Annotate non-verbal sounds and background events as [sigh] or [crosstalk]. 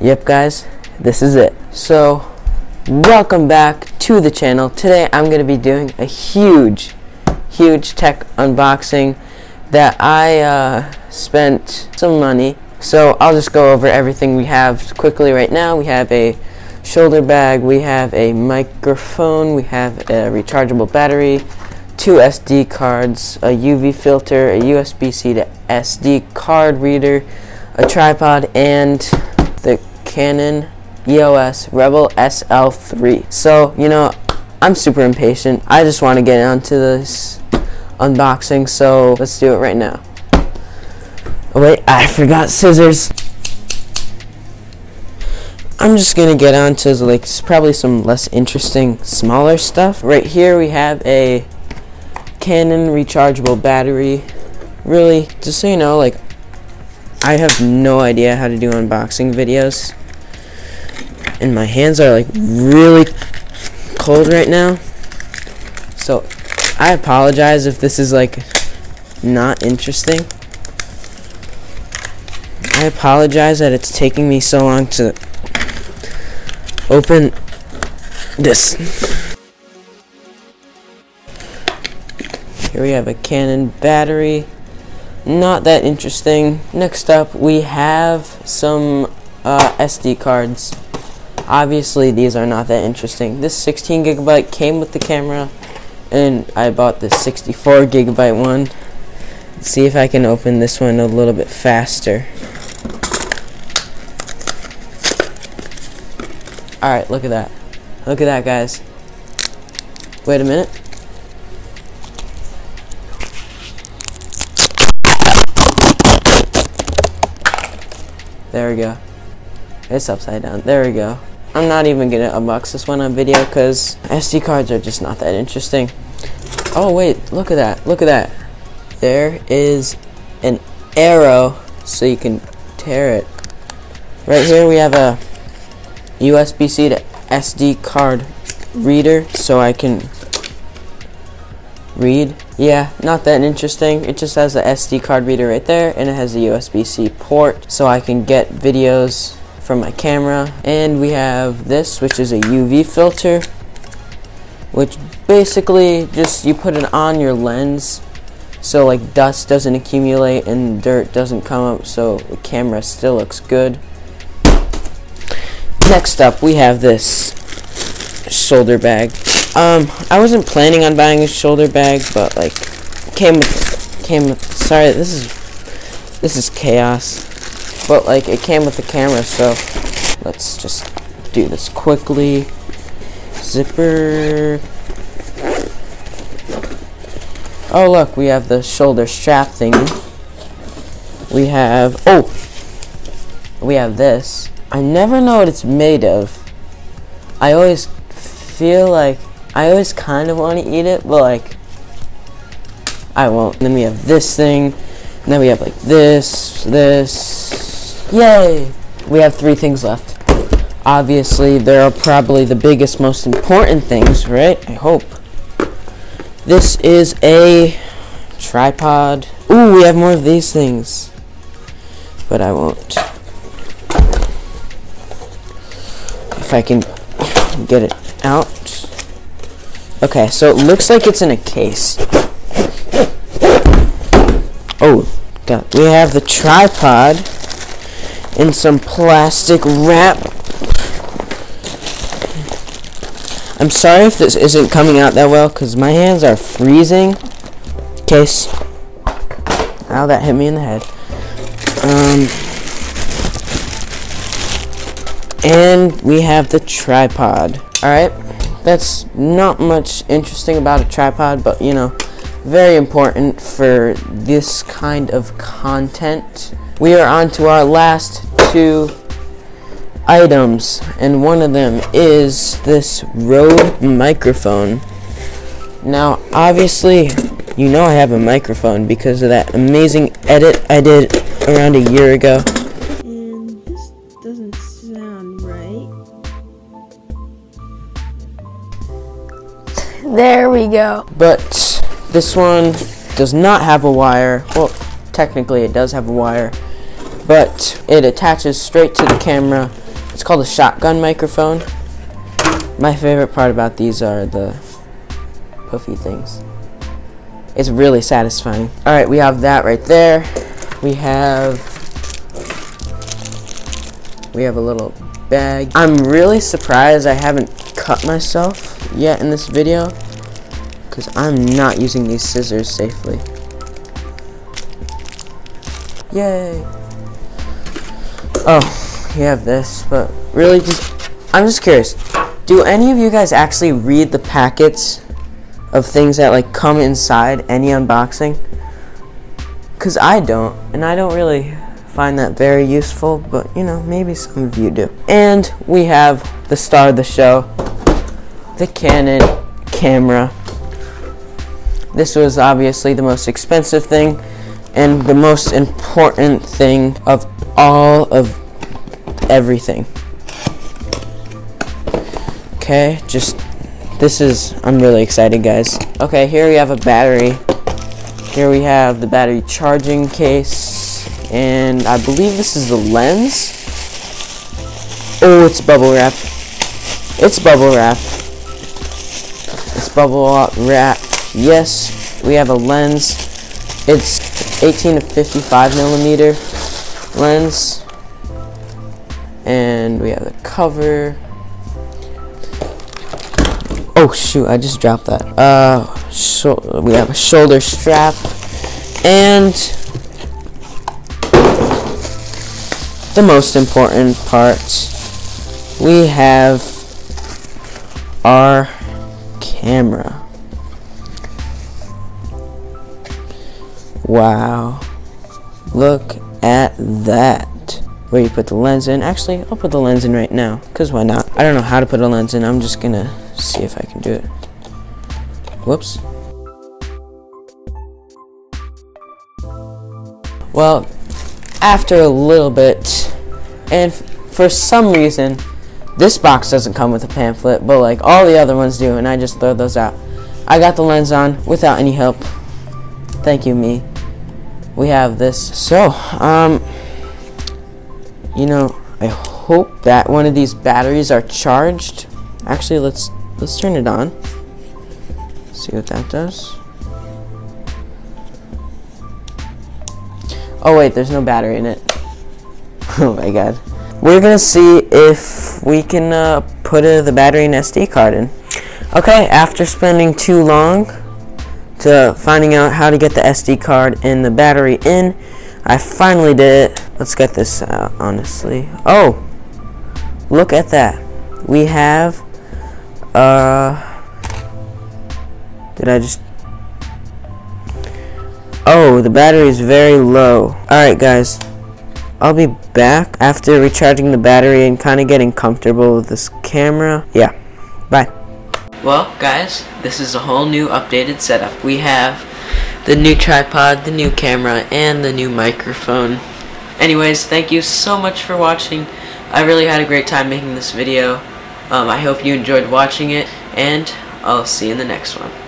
Yep guys, this is it. So, welcome back to the channel. Today I'm going to be doing a huge, huge tech unboxing that I uh, spent some money. So I'll just go over everything we have quickly right now. We have a shoulder bag, we have a microphone, we have a rechargeable battery, two SD cards, a UV filter, a USB-C to SD card reader, a tripod, and Canon EOS Rebel SL3. So, you know, I'm super impatient. I just want to get onto this unboxing, so let's do it right now. Oh, wait, I forgot scissors. I'm just gonna get on to like probably some less interesting, smaller stuff. Right here we have a Canon rechargeable battery. Really, just so you know, like I have no idea how to do unboxing videos. And my hands are like really cold right now. So I apologize if this is like not interesting. I apologize that it's taking me so long to open this. Here we have a Canon battery. Not that interesting. Next up, we have some uh, SD cards. Obviously, these are not that interesting. This 16 gigabyte came with the camera, and I bought the 64 gigabyte one. Let's see if I can open this one a little bit faster. Alright, look at that. Look at that, guys. Wait a minute. There we go. It's upside down. There we go. I'm not even gonna unbox this one on video because SD cards are just not that interesting. Oh wait, look at that. Look at that. There is an arrow so you can tear it. Right here we have a USB-C to SD card reader so I can read. Yeah, not that interesting. It just has a SD card reader right there and it has a USB-C port so I can get videos from my camera. And we have this which is a UV filter which basically just you put it on your lens so like dust doesn't accumulate and dirt doesn't come up so the camera still looks good. Next up, we have this shoulder bag. Um, I wasn't planning on buying a shoulder bag, but like, came with, came with, sorry, this is, this is chaos. But like, it came with the camera, so let's just do this quickly. Zipper. Oh look, we have the shoulder strap thingy. We have, oh, we have this. I never know what it's made of. I always feel like I always kind of want to eat it, but like I won't. And then we have this thing, and then we have like this, this. Yay! We have three things left. Obviously, there are probably the biggest, most important things, right? I hope. This is a tripod. Ooh, we have more of these things. But I won't. if I can get it out. Okay, so it looks like it's in a case. Oh, God. We have the tripod in some plastic wrap. I'm sorry if this isn't coming out that well, because my hands are freezing. Case. Ow, that hit me in the head. Um... And we have the tripod. Alright, that's not much interesting about a tripod, but you know, very important for this kind of content. We are on to our last two items, and one of them is this Rode microphone. Now, obviously, you know I have a microphone because of that amazing edit I did around a year ago. And this doesn't sound right. There we go. But this one does not have a wire. Well, technically it does have a wire, but it attaches straight to the camera It's called a shotgun microphone. My favorite part about these are the puffy things. It's really satisfying. Alright, we have that right there. We have we have a little bag. I'm really surprised I haven't cut myself yet in this video because I'm not using these scissors safely. Yay! Oh, you have this, but really just, I'm just curious. Do any of you guys actually read the packets of things that like come inside any unboxing? Cause I don't, and I don't really find that very useful, but you know, maybe some of you do. And we have the star of the show, the Canon camera. This was obviously the most expensive thing and the most important thing of all of everything. Okay, just this is I'm really excited guys. Okay, here we have a battery. Here we have the battery charging case and I believe this is the lens. Oh, it's bubble wrap. It's bubble wrap. It's bubble wrap. Yes, we have a lens. It's 18 to 55 millimeter lens. And we have the cover. Oh shoot, I just dropped that. Uh, we have a shoulder strap. And the most important part, we have our camera. Wow. Look at that. Where you put the lens in. Actually, I'll put the lens in right now. Because why not? I don't know how to put a lens in. I'm just going to see if I can do it. Whoops. Well, after a little bit, and for some reason, this box doesn't come with a pamphlet, but like all the other ones do, and I just throw those out. I got the lens on without any help. Thank you, me we have this. So, um, you know, I hope that one of these batteries are charged. Actually, let's let's turn it on. See what that does. Oh wait, there's no battery in it. [laughs] oh my god. We're gonna see if we can uh, put uh, the battery and SD card in. Okay, after spending too long to finding out how to get the SD card and the battery in. I finally did it. Let's get this out, honestly. Oh, look at that. We have, uh, did I just, oh, the battery is very low. Alright, guys. I'll be back after recharging the battery and kind of getting comfortable with this camera. Yeah, bye. Well, guys, this is a whole new updated setup. We have the new tripod, the new camera, and the new microphone. Anyways, thank you so much for watching. I really had a great time making this video. Um, I hope you enjoyed watching it, and I'll see you in the next one.